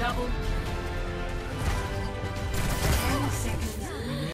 Double